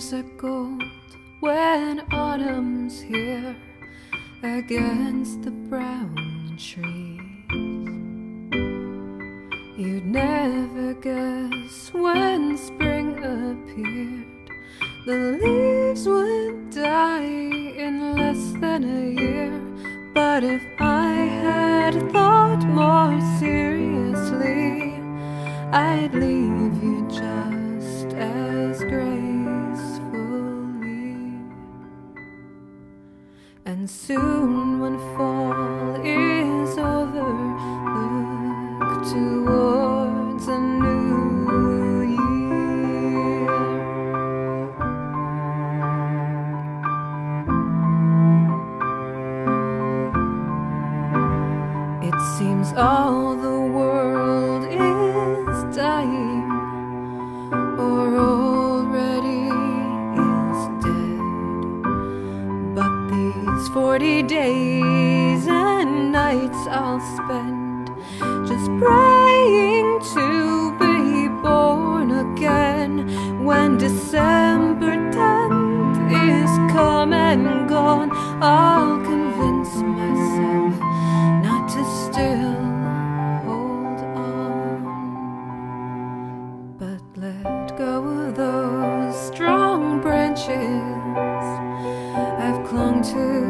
leaves are gold when autumn's here against the brown trees. You'd never guess when spring appeared, the leaves would die in less than a year. But if I had thought more seriously, I'd leave you And soon, when fall is over, look towards a new year. It seems all the world days and nights I'll spend just praying to be born again when December 10th is come and gone. I'll convince myself not to still hold on, but let go of those strong branches I've clung to.